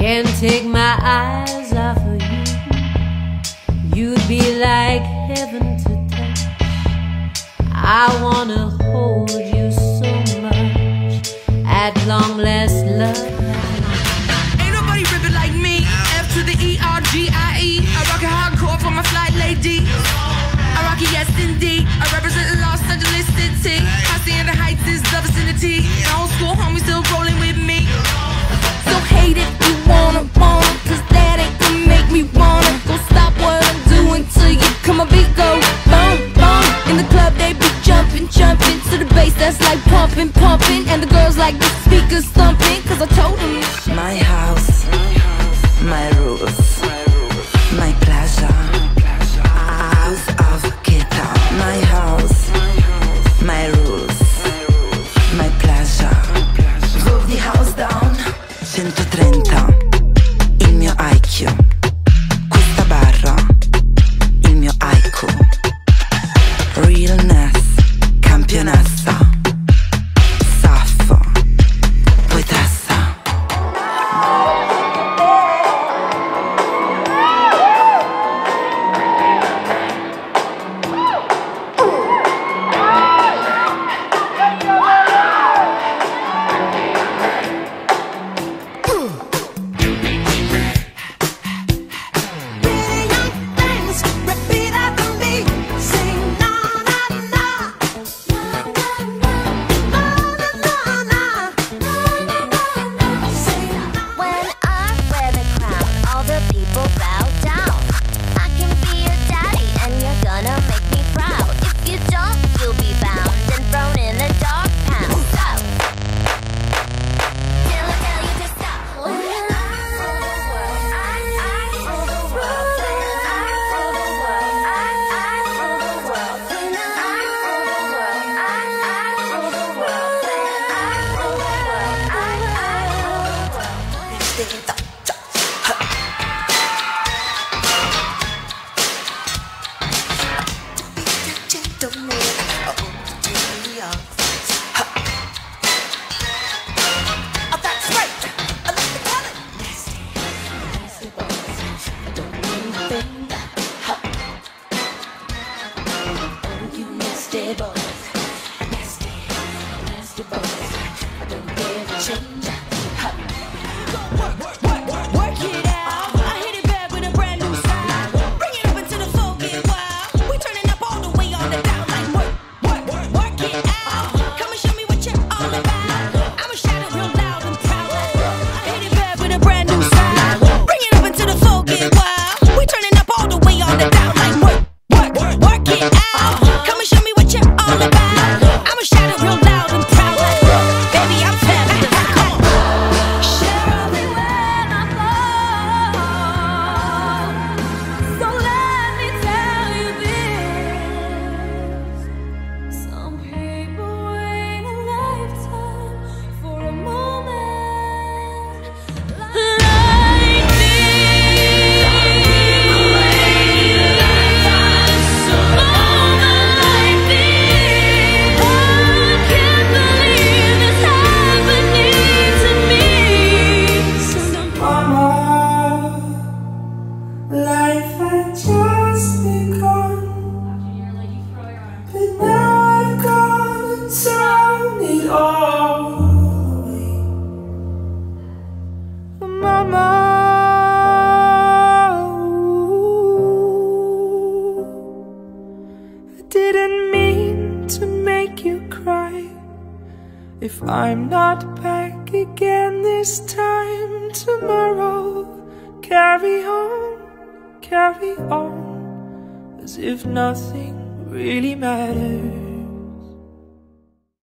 Can't take my eyes off of you. You'd be like heaven to touch. I wanna hold you so much. At long last love. Ain't nobody ripping like me. F to the E R G I E. I rock it hardcore for my flight lady. I rock it yes indeed. I represent Los Angeles City. Hacienda Heights is in the vicinity. been pumping And the girls like the speakers thumping Cause I told them My house, my rules, my pleasure House of Keta My house, my rules, my pleasure Move the house down 130. Il IQ make you cry. If I'm not back again this time tomorrow Carry on, carry on As if nothing really matters.